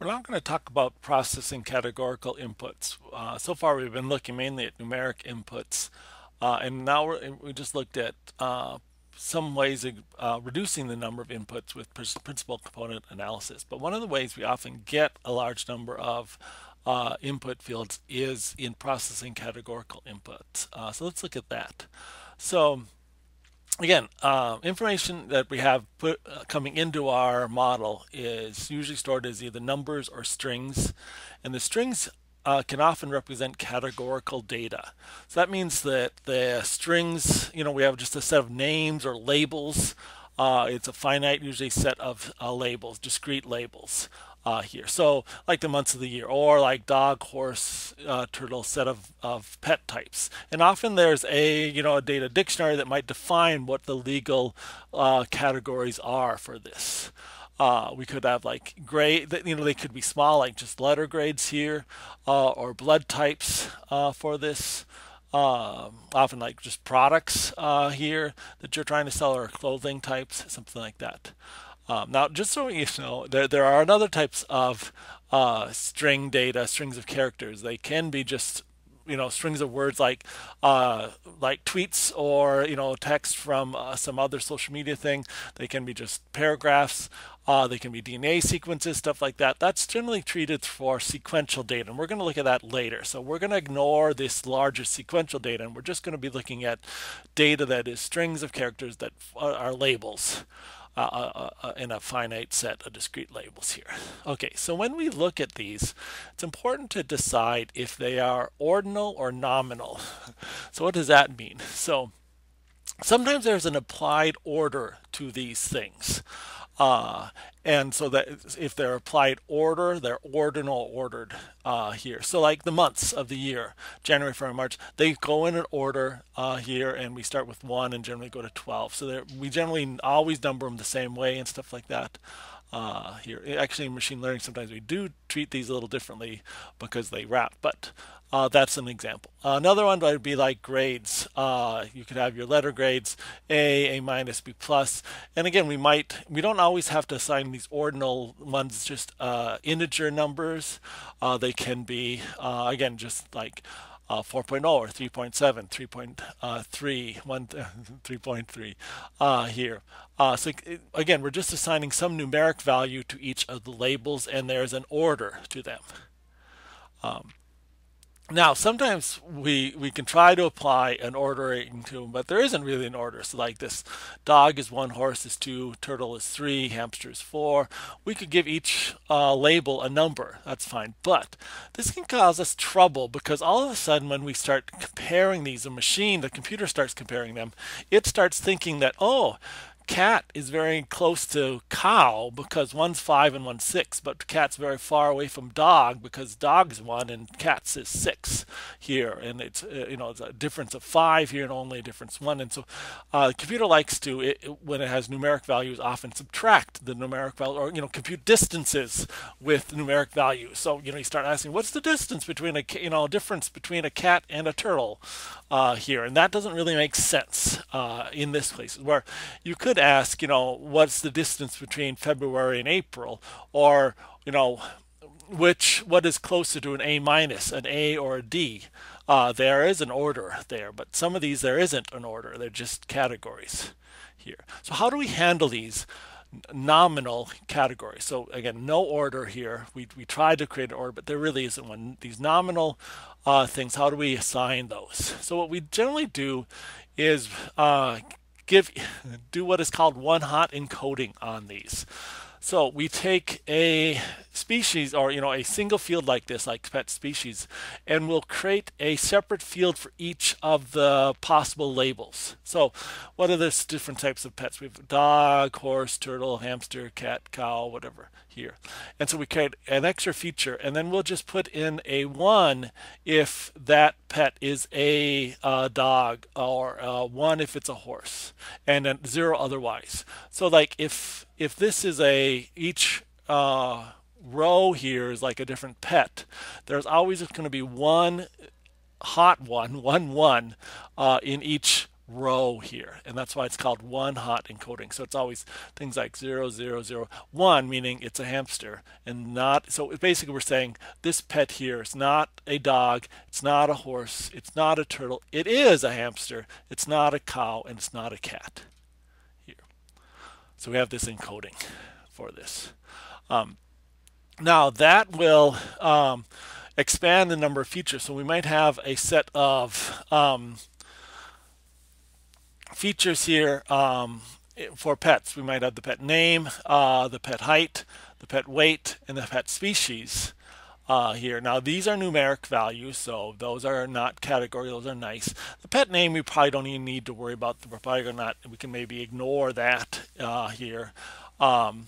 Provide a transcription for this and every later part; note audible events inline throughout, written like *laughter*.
We're now going to talk about processing categorical inputs. Uh, so far we've been looking mainly at numeric inputs uh, and now we just looked at uh, some ways of uh, reducing the number of inputs with principal component analysis. But one of the ways we often get a large number of uh, input fields is in processing categorical inputs. Uh, so let's look at that. So again, uh, information that we have put uh, coming into our model is usually stored as either numbers or strings. And the strings uh, can often represent categorical data. So that means that the strings, you know, we have just a set of names or labels. Uh, it's a finite, usually set of uh, labels, discrete labels uh, here. So like the months of the year or like dog, horse, uh, turtle set of, of pet types. And often there's a, you know, a data dictionary that might define what the legal uh, categories are for this. Uh, we could have like grade, you know, they could be small, like just letter grades here, uh, or blood types uh, for this. Um, often like just products uh, here that you're trying to sell or clothing types, something like that. Um, now, just so you know, there, there are other types of uh, string data, strings of characters. They can be just you know strings of words like uh, like tweets or you know text from uh, some other social media thing. They can be just paragraphs. Uh, they can be DNA sequences, stuff like that. That's generally treated for sequential data, and we're going to look at that later. So we're going to ignore this larger sequential data, and we're just going to be looking at data that is strings of characters that are labels. Uh, uh, uh, in a finite set of discrete labels here. Okay, so when we look at these, it's important to decide if they are ordinal or nominal. So what does that mean? So sometimes there's an applied order to these things. Uh, and so that if they're applied order, they're ordinal ordered uh, here. So like the months of the year, January, February, March, they go in an order uh, here and we start with 1 and generally go to 12. So we generally always number them the same way and stuff like that. Uh, here. Actually, in machine learning, sometimes we do treat these a little differently because they wrap. But uh, that's an example. Another one would be like grades. Uh, you could have your letter grades, A, A minus, B plus. And again, we might, we don't always have to assign these ordinal ones, just uh, integer numbers. Uh, they can be, uh, again, just like uh, 4.0 or 3.7, 3.3, 1, *laughs* 3.3 uh, here. Uh, so again, we're just assigning some numeric value to each of the labels and there's an order to them. Um, now, sometimes we we can try to apply an ordering to them, but there isn't really an order. So like this, dog is one, horse is two, turtle is three, hamster is four. We could give each uh, label a number. That's fine. But this can cause us trouble because all of a sudden when we start comparing these, a machine, the computer starts comparing them, it starts thinking that, oh, cat is very close to cow because one's five and one's six, but cat's very far away from dog because dog's one and cat's is six here, and it's uh, you know it's a difference of five here and only a difference one, and so uh, the computer likes to it, when it has numeric values often subtract the numeric value or you know compute distances with numeric values. So you know you start asking what's the distance between a you know difference between a cat and a turtle uh, here, and that doesn't really make sense uh, in this place where you could ask, you know, what's the distance between February and April, or you know, which what is closer to an A minus, an A or a D. Uh, there is an order there, but some of these there isn't an order. They're just categories here. So how do we handle these? nominal categories. So again, no order here. We, we tried to create an order, but there really isn't one. These nominal uh, things, how do we assign those? So what we generally do is uh, give do what is called one hot encoding on these. So we take a species or you know a single field like this like pet species and we'll create a separate field for each of the possible labels. So what are the different types of pets? We have dog, horse, turtle, hamster, cat, cow, whatever here. And so we create an extra feature and then we'll just put in a one if that pet is a uh, dog or uh, one if it's a horse and then zero otherwise. So like if if this is a each uh, row here is like a different pet, there's always going to be one hot one, *laughs* one one uh, in each row here. And that's why it's called one hot encoding. So it's always things like 0001 meaning it's a hamster and not so basically we're saying this pet here is not a dog it's not a horse it's not a turtle it is a hamster it's not a cow and it's not a cat here. So we have this encoding for this. Um, now that will um, expand the number of features so we might have a set of um, features here um, for pets. We might have the pet name, uh, the pet height, the pet weight, and the pet species uh, here. Now these are numeric values, so those are not category, those are nice. The pet name we probably don't even need to worry about. We're probably not, we can maybe ignore that uh, here. Um,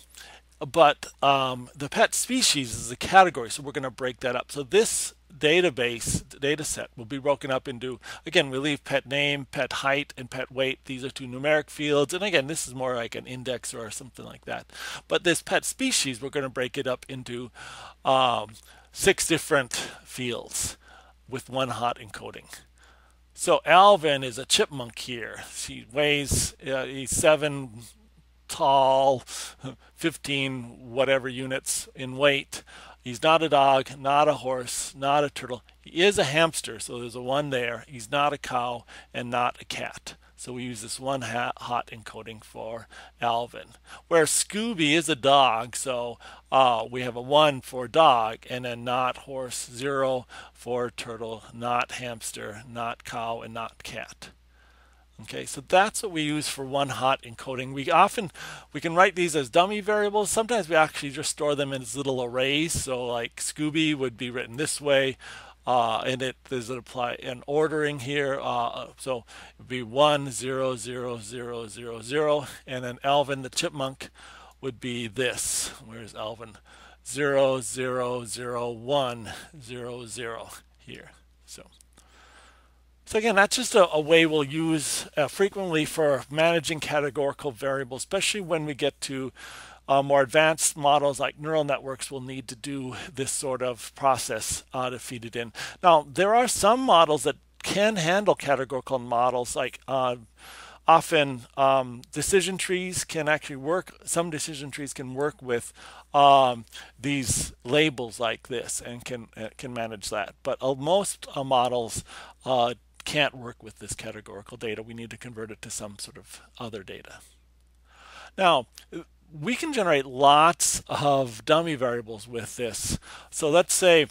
but um, the pet species is a category, so we're going to break that up. So this database data set will be broken up into again we leave pet name pet height and pet weight. These are two numeric fields and again this is more like an index or something like that. But this pet species we're going to break it up into um, six different fields with one hot encoding. So Alvin is a chipmunk here. He weighs uh, he's seven tall 15 whatever units in weight He's not a dog, not a horse, not a turtle. He is a hamster, so there's a one there. He's not a cow and not a cat. So we use this one hot encoding for Alvin. Where Scooby is a dog, so uh, we have a one for dog and then not horse, zero for turtle, not hamster, not cow, and not cat. Okay, so that's what we use for one hot encoding. We often, we can write these as dummy variables. Sometimes we actually just store them in as little arrays. So like Scooby would be written this way. Uh, and it does it apply an ordering here. Uh, so it would be one zero zero zero zero zero, and then Alvin the chipmunk would be this. Where's Alvin? Zero zero zero one zero zero here. So. So again, that's just a, a way we'll use uh, frequently for managing categorical variables, especially when we get to uh, more advanced models like neural networks will need to do this sort of process uh, to feed it in. Now, there are some models that can handle categorical models like uh, often um, decision trees can actually work some decision trees can work with um, these labels like this and can uh, can manage that but uh, most uh, models uh, can't work with this categorical data. We need to convert it to some sort of other data. Now, we can generate lots of dummy variables with this. So let's say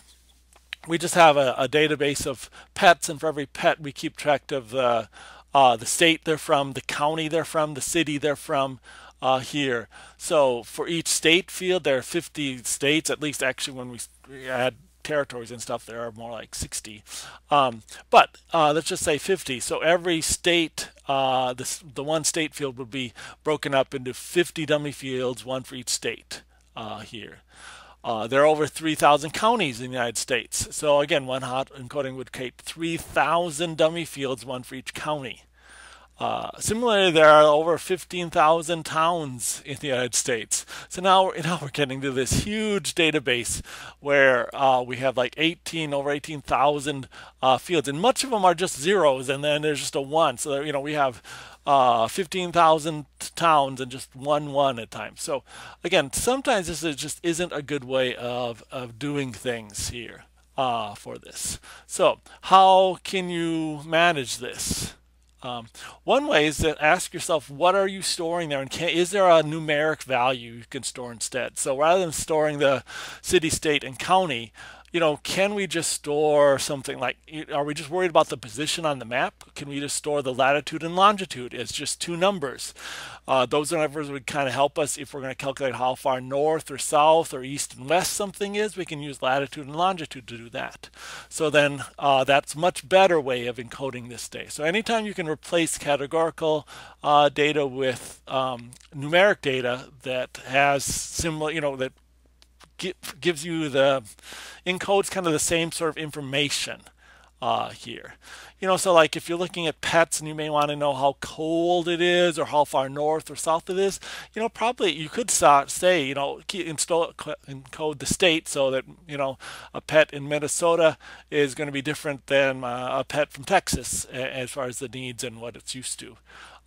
we just have a, a database of pets, and for every pet, we keep track of the, uh, the state they're from, the county they're from, the city they're from, uh, here. So for each state field, there are 50 states, at least actually when we add territories and stuff, there are more like 60. Um, but uh, let's just say 50. So every state, uh, this, the one state field would be broken up into 50 dummy fields, one for each state uh, here. Uh, there are over 3,000 counties in the United States. So again, one hot encoding would create 3,000 dummy fields, one for each county. Uh, similarly, there are over 15,000 towns in the United States. So now, *laughs* now we're getting to this huge database where uh, we have like 18, over 18,000 uh, fields, and much of them are just zeros, and then there's just a one. So you know we have uh, 15,000 towns and just one one at times. So again, sometimes this is just isn't a good way of of doing things here uh, for this. So how can you manage this? Um, one way is to ask yourself, what are you storing there? And can, is there a numeric value you can store instead? So rather than storing the city, state, and county, you know, can we just store something like, are we just worried about the position on the map? Can we just store the latitude and longitude as just two numbers? Uh, those numbers would kind of help us if we're going to calculate how far north or south or east and west something is. We can use latitude and longitude to do that. So then uh, that's much better way of encoding this data. So anytime you can replace categorical uh, data with um, numeric data that has similar, you know, that gives you the encodes kind of the same sort of information uh, here. You know, so like if you're looking at pets and you may want to know how cold it is or how far north or south it is, you know, probably you could say, you know, install encode the state so that, you know, a pet in Minnesota is going to be different than uh, a pet from Texas as far as the needs and what it's used to.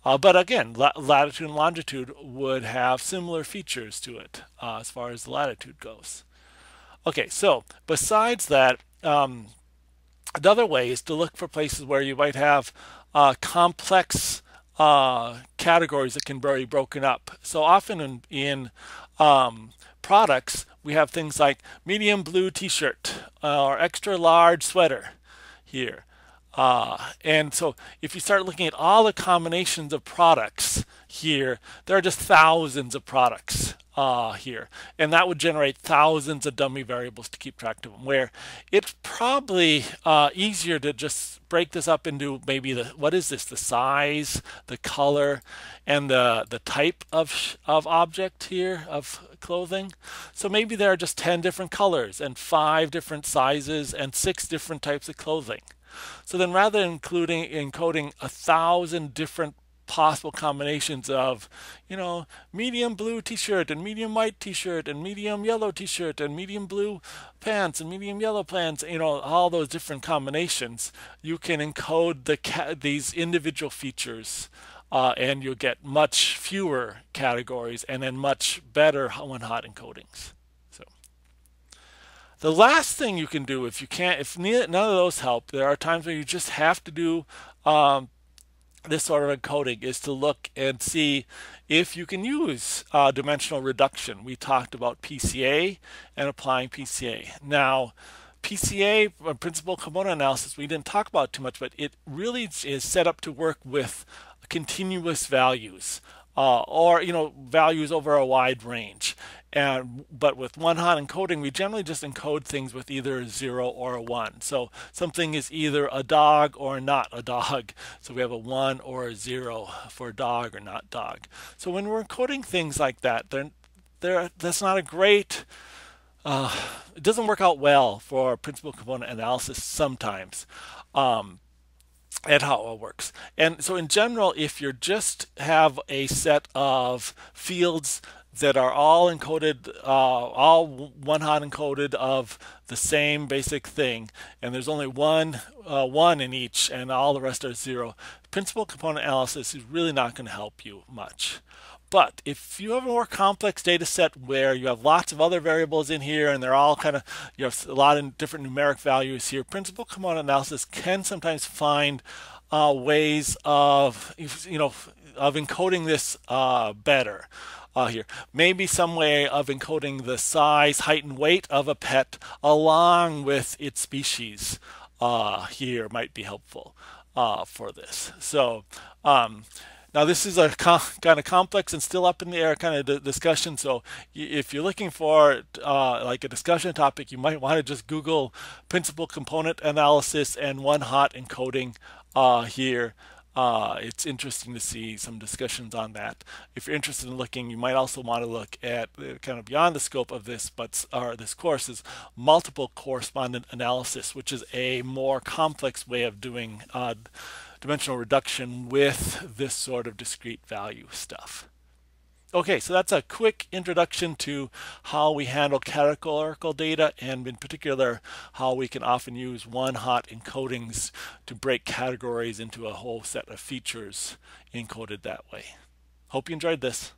Uh, but again, la latitude and longitude would have similar features to it uh, as far as the latitude goes. Okay, so besides that, um, Another way is to look for places where you might have uh, complex uh, categories that can be broken up. So often in, in um, products, we have things like medium blue t-shirt uh, or extra large sweater here. Uh, and so if you start looking at all the combinations of products here, there are just thousands of products uh, here. And that would generate thousands of dummy variables to keep track of them, where it's probably uh, easier to just break this up into maybe the, what is this, the size, the color, and the, the type of, of object here, of clothing. So maybe there are just 10 different colors and five different sizes and six different types of clothing. So then rather than including encoding a thousand different possible combinations of, you know, medium blue t-shirt and medium white t-shirt and medium yellow t-shirt and medium blue pants and medium yellow pants, you know, all those different combinations, you can encode the these individual features uh, and you'll get much fewer categories and then much better one-hot encodings. The last thing you can do if you can't, if none of those help, there are times where you just have to do um, this sort of encoding is to look and see if you can use uh, dimensional reduction. We talked about PCA and applying PCA. Now, PCA, uh, principal component analysis, we didn't talk about too much, but it really is set up to work with continuous values uh, or you know values over a wide range. And but with one hot encoding, we generally just encode things with either a zero or a one. So something is either a dog or not a dog. *laughs* So we have a one or a zero for dog or not dog. So when we're encoding things like that, they're, they're, that's not a great uh, it doesn't work out well for principal component analysis sometimes. Um, and how it all works. And so in general, if you just have a set of fields that are all encoded, uh, all one hot encoded of the same basic thing, and there's only one uh, one in each, and all the rest are zero. Principal component analysis is really not going to help you much. But if you have a more complex data set where you have lots of other variables in here and they're all kind of, you have a lot of different numeric values here, principal component analysis can sometimes find uh, ways of, you know, of encoding this uh, better. Uh, here. Maybe some way of encoding the size, height, and weight of a pet along with its species uh, here might be helpful uh, for this. So um, now this is a kind of complex and still up in the air kind of discussion. So if you're looking for uh, like a discussion topic, you might want to just Google principal component analysis and one hot encoding uh, here. Uh, it's interesting to see some discussions on that. If you're interested in looking, you might also want to look at uh, kind of beyond the scope of this, but or this course is multiple correspondence analysis, which is a more complex way of doing uh, dimensional reduction with this sort of discrete value stuff. Okay, so that's a quick introduction to how we handle categorical data and in particular how we can often use one-hot encodings to break categories into a whole set of features encoded that way. Hope you enjoyed this.